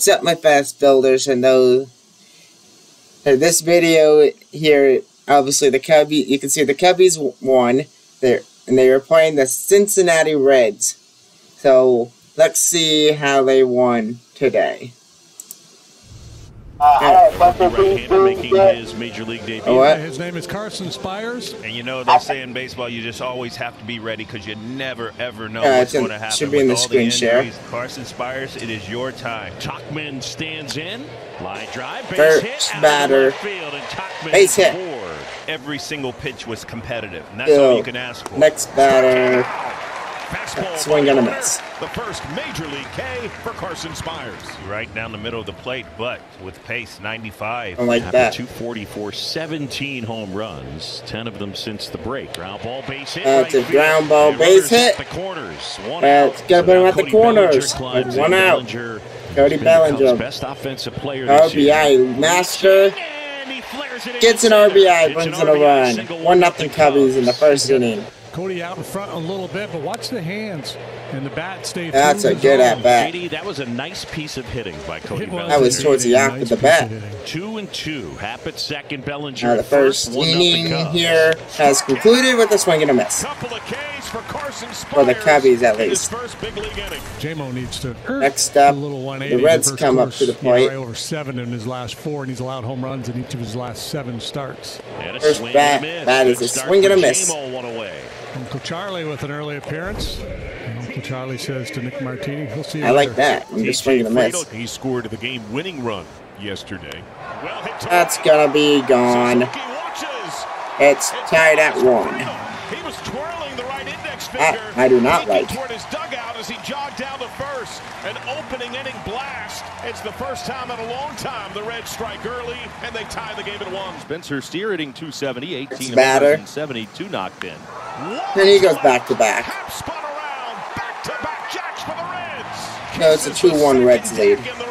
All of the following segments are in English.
What's up, my fast builders? And those this video here, obviously the Cubbies, you can see the Cubbies won there, and they were playing the Cincinnati Reds. So let's see how they won today. Uh, right-hander making his major league debut. What? His name is Carson Spiers. And you know they say in baseball, you just always have to be ready because you never ever know Uh, what's going to happen. should be in With the all screen share. injuries, Carson Spiers, it is your time. Tauchman stands in. Line drive. Base First hit. out batter. field, and Tauchman Base hit. scored. Every single pitch was competitive, and that's Yo, all you can ask for. Next batter, Fastball. swing and a miss. The first major league K for Carson Spiers. Right down the middle of the plate, but with pace 95. I like After that. 244, 17 home runs, 10 of them since the break. Ground ball base hit. That's right a ground ball base runners at hit. The corners. One That's out. gotta put him at the corners. climbs With in. one out. Bellinger Cody has been the Cubs' Bellinger. Best offensive player this year. RBI master, And he flares it gets an. RBI, It's brings an in a run. One nothing the Cubbies in the first inning. Cody out in front a little bit, but watch the hands and the bat stay. That's through a good at bat. That was a nice piece of hitting by Cody was. Bellinger. That was towards the Nice after the bat. Two and two. Happett second, Bellinger Now the first, first inning here has concluded with a swing and a miss. Couple of Ks for Carson For the Spiers Cubbies, at least. first big league. JMO needs to Next up, a little the Reds in first come up to the plate. ERA over seven in his last four, and he's allowed home runs in each of his last seven starts. And a First bat- and a bat is a swing and a miss. JMO, one away. Uncle Charlie with an early appearance. Uncle Charlie says to Nick Martini, he'll see you I like later." that. I'm just swinging a miss. He scored the game-winning run yesterday. Well hit to That's gonna be gone. It's tied at one. He was twirling the right index That finger. I do not like. Toward his dugout as he jogged down to first. An opening inning blast. It's the first time in a long time the Reds strike early and they tie the game at one. Spencer Steer hitting 270, 18 homers batter. and 72 knocked in. Then he goes back to back. Hop spun around. Back to back jacks for the Reds. No, it's a 2-1 Reds second lead. deck, And the Reds lead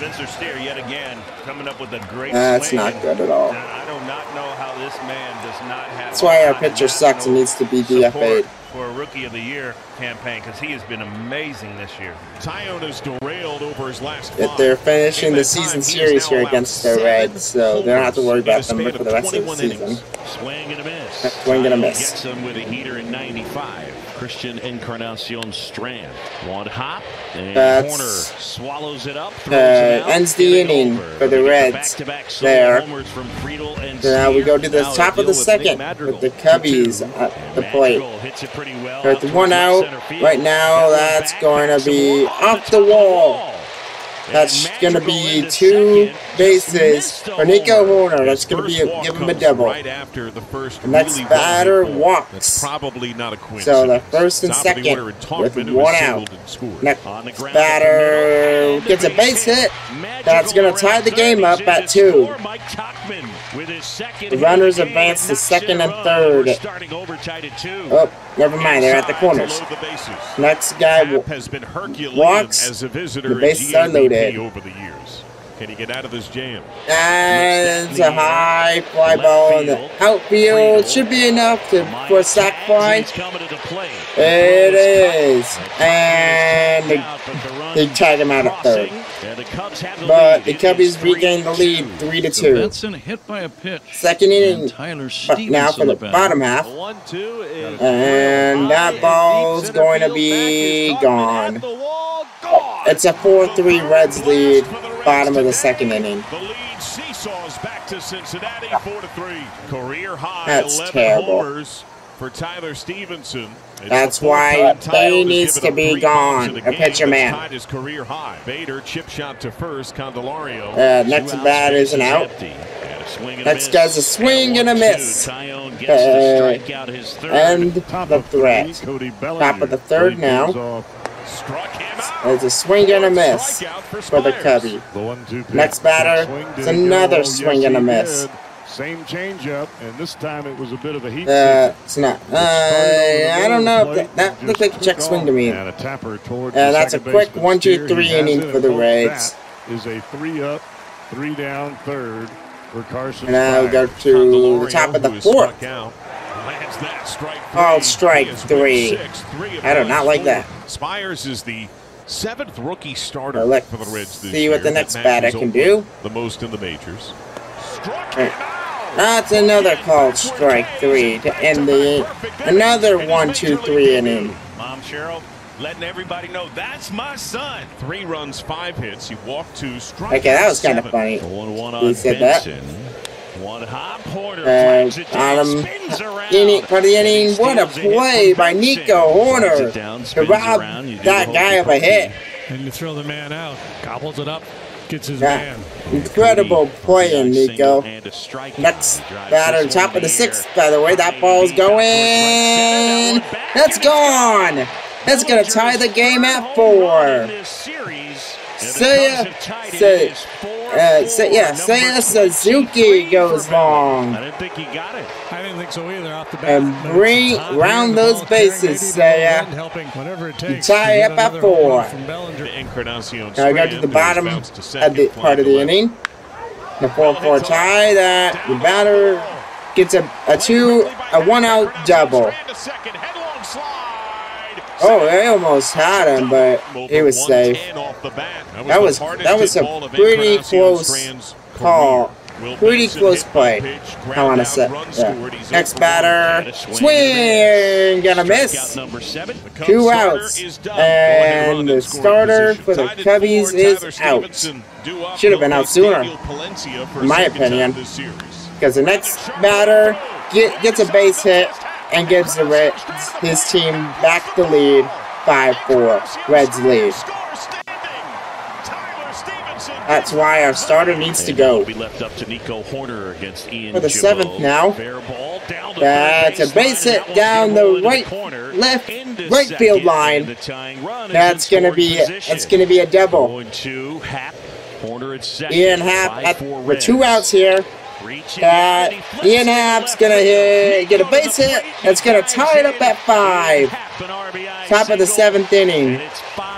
Spencer Steer yet again coming up with a great That's swing. not good at all. I do not know how this man does not have. That's why our pitcher sucks and needs to be DFA'd. for a Rookie of the Year campaign because he has been amazing this year. Tyone is derailed over his last five. they're finishing the season series here against the Reds, so they don't have to worry homers in a about them for the rest of the 21 season. Swing and a miss. That swing and a miss. Gets him with a heater in 95. Christian Encarnacion Strand. One hop. And That's- Hoerner swallows it up. Uh, it out, ends the inning over. for the Reds there. from Friedl and So now we go to the top of the deal with Nick second with the Cubbies at the plate. Hits it pretty well. With one out right now, that's going to be off the the top of wall. That's going to be two bases for Nico. Hoerner. That's going to be a, give him a double. Right after the first The next really batter walks. That's probably not a coincidence. So the first and Top of the second with one out. and. Next On the ground batter up the middle, gets a base hit. That's going to tie the game up at two. score. Mike Tauchman with his second The runners of the game advance to second and third. We're starting over tied at two. Oh, never mind. They're at the corners. Next guy has been walks. as a visitor The bases are loaded. over the years. Can he get out of this jam? And it's a high fly ball in the outfield. Should be enough to, for a sac fly. He's coming to the plate. It is. And they, they tied him out at third. And the Cubs have the But lead. the It is Cubbies regained the lead 3 to 2. Benson hit by a pitch. Second inning And Tyler but now for the batter. bottom half. The one-two is And that ball's going to be gone. It's a 4-3 Reds lead, bottom of the second inning. The lead seesaws back to Cincinnati, ah. four to three. career high That's 11 terrible. homers for Tyler Stephenson. It's That's why he needs to be up three bombs gone, a pitcher man. His career high. Bader chip shot to first. Candelario. Uh, next bat is an out. Next guy's a swing and a miss. Gets Uh, to strike out his third. And the threat. Top of the third now. Struck him out. It's a swing and a miss for the Cubby. The one, two pitch. Next batter, Swing, did it's it go? another swing and a miss. Same changeup, and this time it was a bit of a heat. Uh, it's not. It started over the Uh, I don't know. of If the that, that looked like a check swing to me. And a tapper towards Uh, that's a quick one, two, three inning for the. Reds. Is a three up, three down, third for Carson. And now we go to the top of the fourth. struck lands that strike three. strike three. six, three I do not like that. Spiers is the seventh rookie starter Well, for the Reds this see year. what the next batter can do. The most in the majors. Struck him out. That's another called strike three to end the another one, two, three inning. Mom Cheryl letting everybody know that's my son. Three runs, five hits. He walked two, struck Okay, that was kind of seven. funny. One one He on said that. Benson. One hop Hoerner Uh, flags it down, bottom spins around. inning, part of the inning. What a play by Benson. Nico Flags Hoerner down, to rob around, you do that guy of a hit. And you throw the man out, gobbles it up, gets his Yeah. man. Incredible playing, Nice Nico. single and a strikeout. Next batter, top of the sixth, air. by the way. That ball's going. That's gone. That's going to tie the game at four. Seiya, say, uh, say, yeah, Seiya Suzuki goes long. I didn't think he got it. I didn't think so either off the bat. And But bring round those bases, maybe the Seiya. wind, it takes. tie up at another home run four. From Bellinger. Encarnacion Now I go to the bottom of the part of the inning. The 4-4 tie that the batter gets a, a two, a one out double. Oh, they almost had him, but he was safe. That was that was a pretty close call. Pretty close play. I want to say. Yeah. Next batter, swing, gonna miss. Strikeout number seven. Two outs, and the starter for the Cubbies is out. Should have been out sooner, in my opinion. Because the next batter get, gets a base hit and gives the Reds his team back the lead, 5-4. Reds lead. That's why our starter needs to And that will go. Be left up to Nico Hoerner against Ian For the seventh now. Fair ball down the That's a base hit down the gonna roll into right- corner, left- right field line. and the tying run is That's gonna be that's gonna be a double. Going to Happ. Hoerner at second. Ian Happ at, with two outs here. That Ian Happ's gonna hit, get a base hit. That's gonna tie it up at five. Happ, an RBI Top of the seventh inning.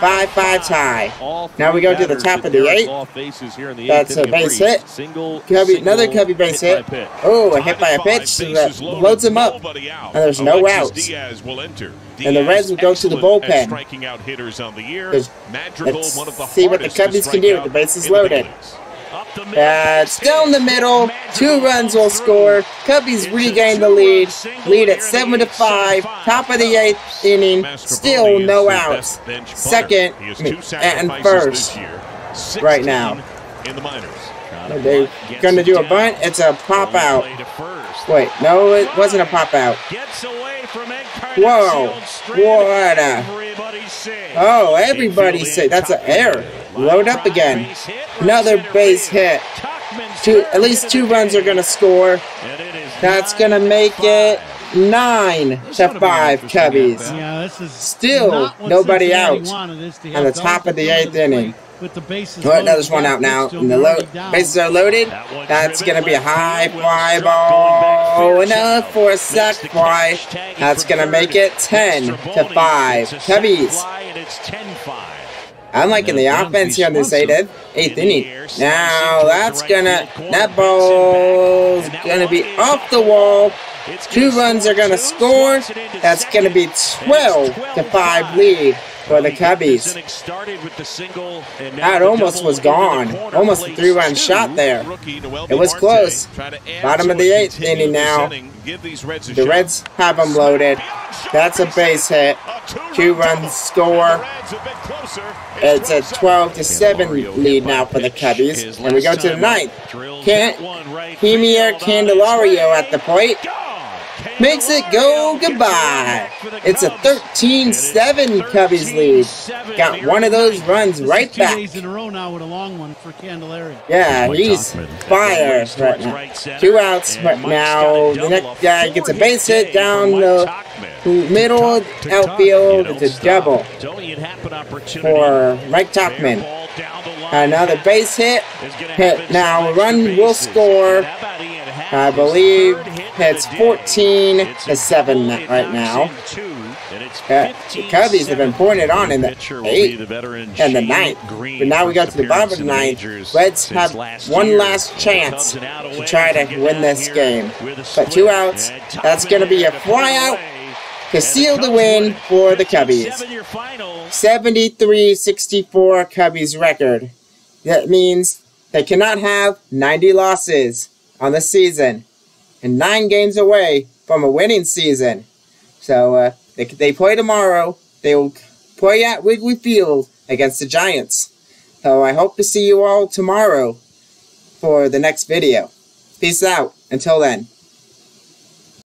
5-5 tie. Now we go to the top of the eighth. off bases here in the That's a base hit. Single, Cubby, another Cubby base hit hit. by pitch. Oh, a hit by a pitch that loads him up. And there's no outs. And the Reds will go to the bullpen. Striking out hitters on the year. Let's- Madrigal, let's one of the see what the Cubbies can do with the bases in the big loaded. Leagues. Up the middle, That's down the middle. Two runs will score. Cubbies regain the lead. Lead at seven to five. Top of the eighth inning. Still no outs. best bench punter. Second He has two and first. right now. 16 in the minors. They're gonna do a bunt. It's a pop out. To. Wait, no, it wasn't a pop out. Gets away from Encarnacion Whoa, what a- Oh, everybody say that's an error. Load up again. Another base hit. Two, at least two runs are gonna score. That's gonna make it nine to five Cubbies. Still nobody out to on the top of the to eighth inning. With the bases there's loaded, one out now, and the lo- bases are loaded. That's gonna be a high fly ball, enough for a sac fly. That's gonna make it ten to five Cubbies. I'm liking the offense here on this eighth, eighth inning. Now that's gonna that ball's gonna be off the wall. Two runs are gonna score. That's gonna be 12 to five lead for the Cubbies. That almost was gone. Almost a three-run shot there. It was close. Bottom of the eighth inning now. The Reds have them loaded. That's a base hit. Two runs score. It's a 12 to 7 lead now for the Cubbies. And we go to the ninth. Can Jeimer Candelario at the plate. Makes it go goodbye. It's a 13-7 Cubbies lead. Got one of those runs right back. in a row now with a long one for Candelario. Yeah, he's fire right now. Two outs right now. The next guy gets a base hit down the middle outfield. It's a double for Mike Tauchman. Another base hit. Hit now. Run will score. I believe it's 14 to 7 right now. Uh, the Cubbies have been pointed on in the 8th and the ninth. But now we go to the bottom of the ninth. Reds have one last chance to try to win this game. But two outs. That's going to be a fly out to seal the win for the Cubbies. 73-64 Cubbies record. That means they cannot have 90 losses on the season and nine games away from a winning season. So uh, they, they play tomorrow. They will play at Wrigley Field against the Giants. So I hope to see you all tomorrow for the next video. Peace out. Until then.